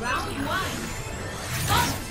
Round one. Fight!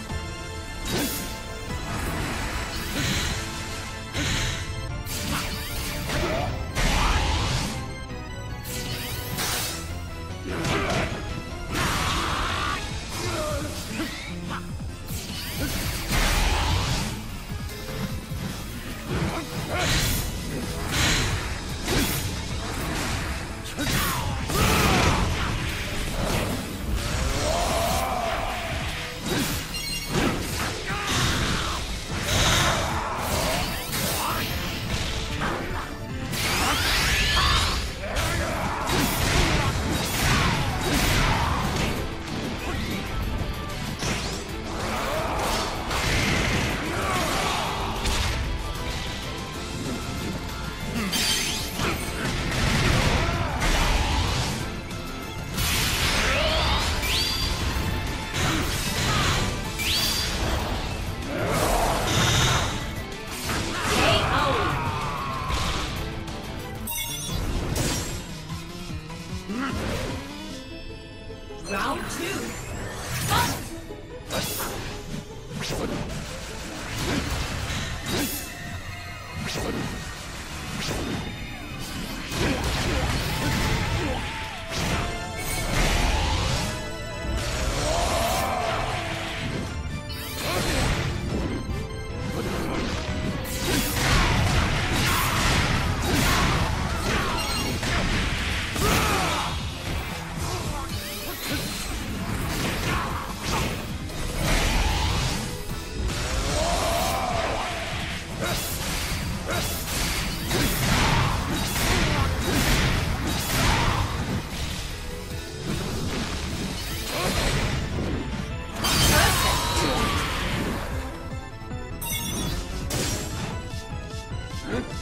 嗯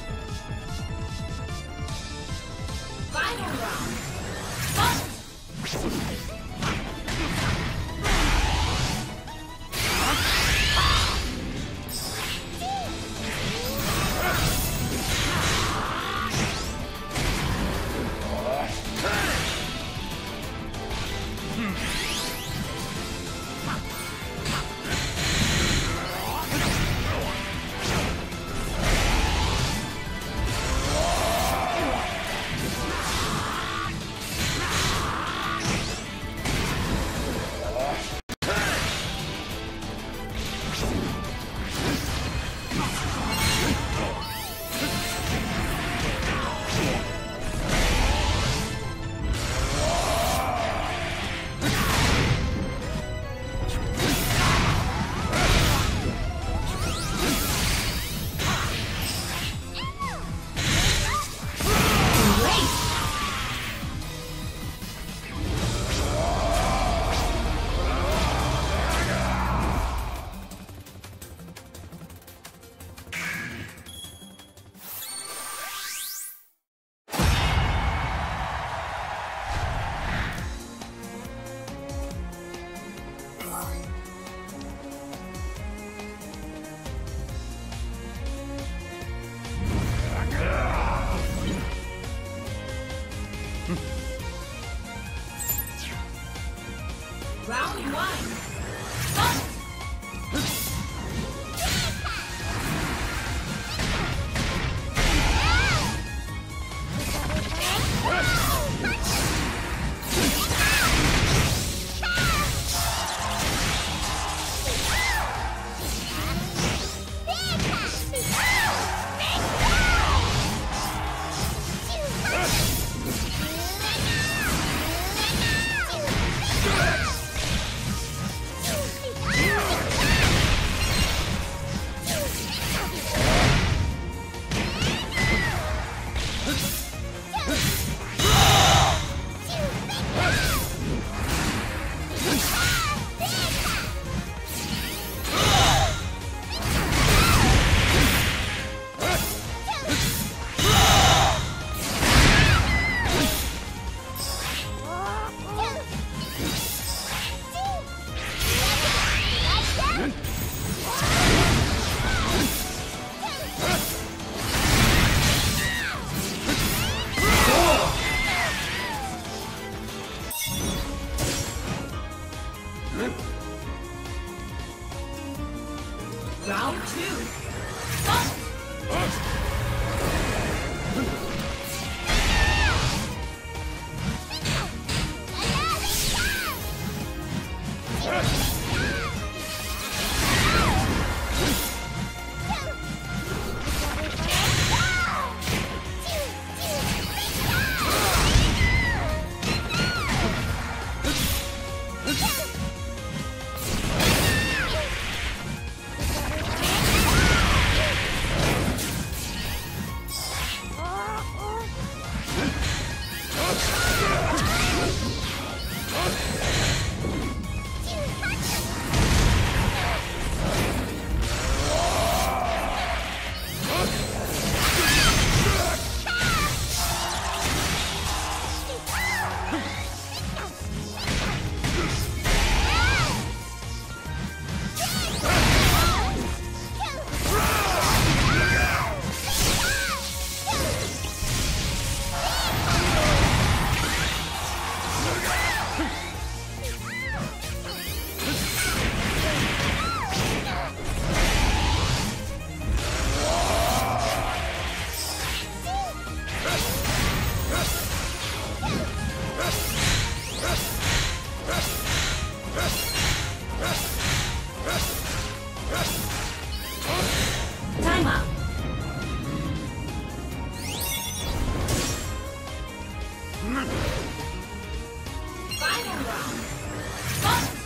あっ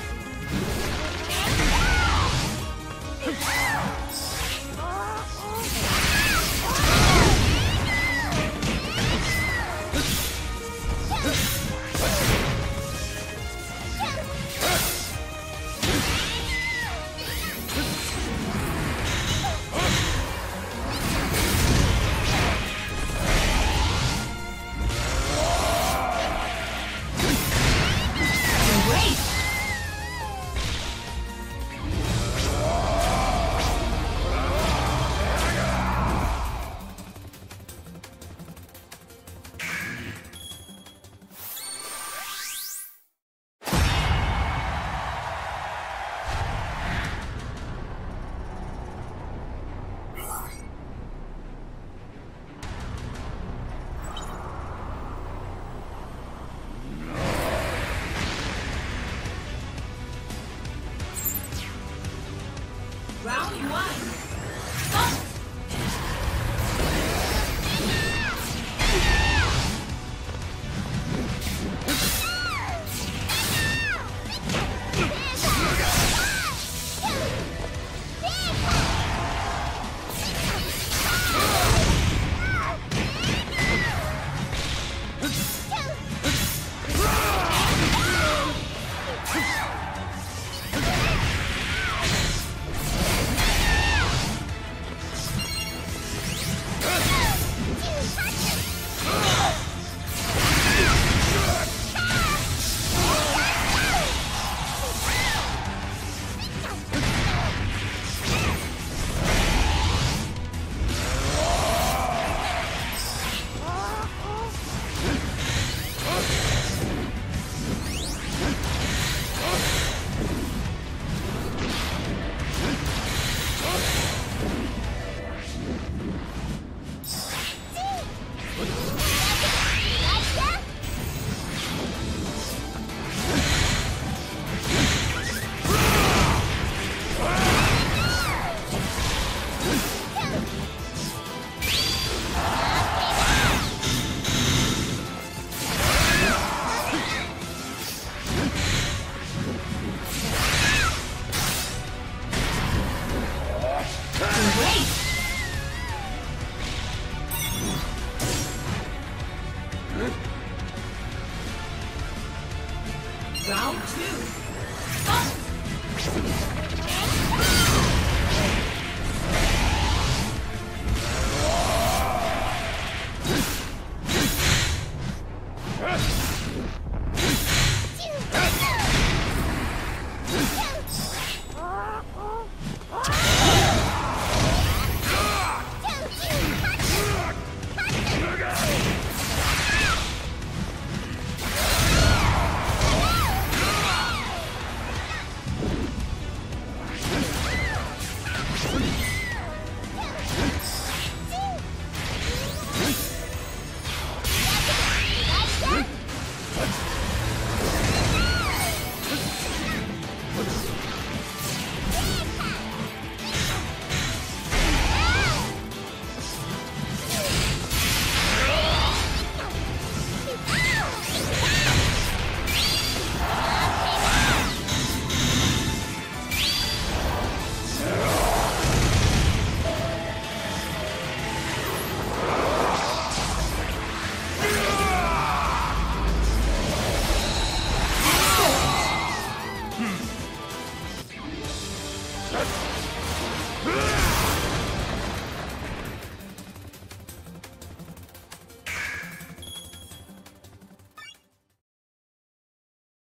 Round one. Fight!